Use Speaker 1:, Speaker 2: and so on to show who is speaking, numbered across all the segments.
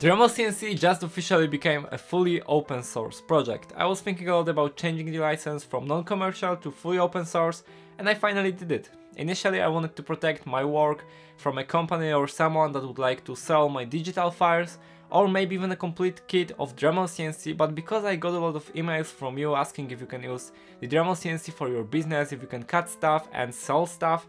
Speaker 1: Dremel CNC just officially became a fully open source project. I was thinking a lot about changing the license from non-commercial to fully open source and I finally did it. Initially I wanted to protect my work from a company or someone that would like to sell my digital files or maybe even a complete kit of Dremel CNC but because I got a lot of emails from you asking if you can use the Dremel CNC for your business, if you can cut stuff and sell stuff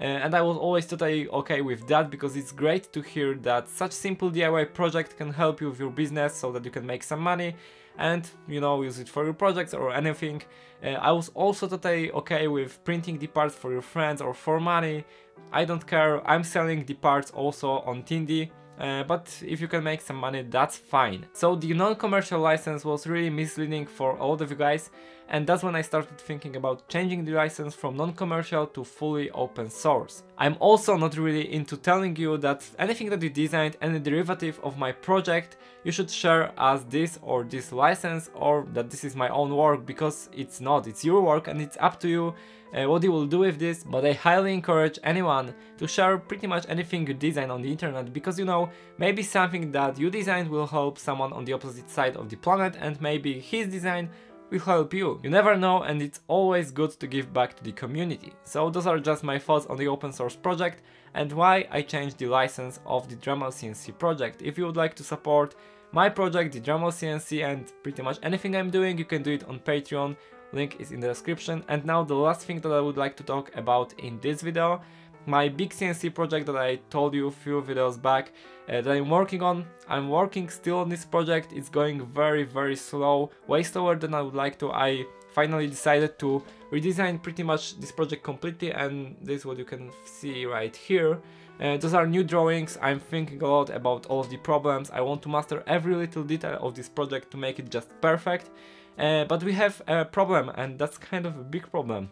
Speaker 1: and I was always totally okay with that because it's great to hear that such simple DIY project can help you with your business so that you can make some money and you know use it for your projects or anything. Uh, I was also totally okay with printing the parts for your friends or for money. I don't care, I'm selling the parts also on Tindie uh, but if you can make some money, that's fine. So the non-commercial license was really misleading for all of you guys and that's when I started thinking about changing the license from non-commercial to fully open source. I'm also not really into telling you that anything that you designed, any derivative of my project, you should share as this or this license or that this is my own work because it's not, it's your work and it's up to you uh, what you will do with this, but I highly encourage anyone to share pretty much anything you design on the internet because you know, maybe something that you designed will help someone on the opposite side of the planet and maybe his design will help you. You never know and it's always good to give back to the community. So those are just my thoughts on the open source project and why I changed the license of the Dremel CNC project. If you would like to support my project, the Dremel CNC and pretty much anything I'm doing, you can do it on Patreon link is in the description. And now the last thing that I would like to talk about in this video, my big CNC project that I told you a few videos back uh, that I'm working on. I'm working still on this project, it's going very very slow, way slower than I would like to. I finally decided to redesign pretty much this project completely and this is what you can see right here. Uh, those are new drawings, I'm thinking a lot about all of the problems, I want to master every little detail of this project to make it just perfect. Uh, but we have a problem and that's kind of a big problem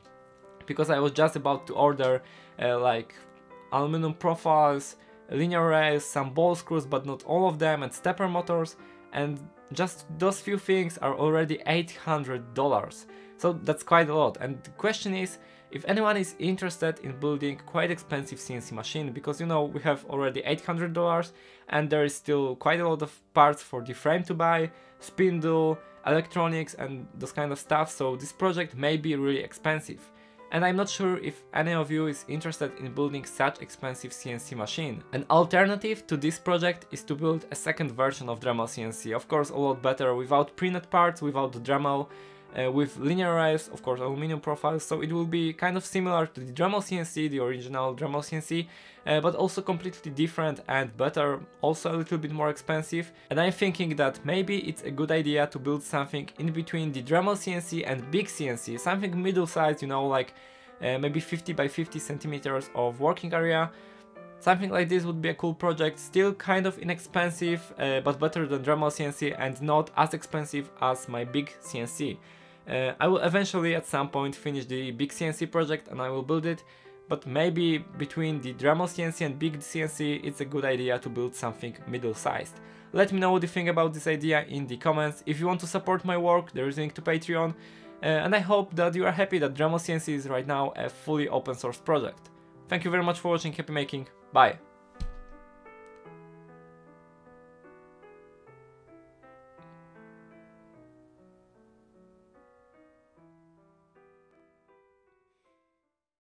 Speaker 1: because I was just about to order uh, like aluminum profiles, linear rails, some ball screws but not all of them and stepper motors and just those few things are already $800 so that's quite a lot. And the question is if anyone is interested in building quite expensive CNC machine, because you know we have already $800 and there is still quite a lot of parts for the frame to buy, spindle, electronics and those kind of stuff, so this project may be really expensive. And I'm not sure if any of you is interested in building such expensive CNC machine. An alternative to this project is to build a second version of Dremel CNC, of course a lot better without printed parts, without the Dremel, uh, with linear rails, of course aluminum profiles, so it will be kind of similar to the Dremel CNC, the original Dremel CNC, uh, but also completely different and better, also a little bit more expensive. And I'm thinking that maybe it's a good idea to build something in between the Dremel CNC and big CNC, something middle-sized, you know, like uh, maybe 50 by 50 centimeters of working area, Something like this would be a cool project, still kind of inexpensive, uh, but better than Dremel CNC and not as expensive as my big CNC. Uh, I will eventually at some point finish the big CNC project and I will build it, but maybe between the Dremel CNC and big CNC it's a good idea to build something middle-sized. Let me know what you think about this idea in the comments. If you want to support my work, there is a link to Patreon. Uh, and I hope that you are happy that Dremel CNC is right now a fully open source project. Thank you very much for watching, happy making, bye!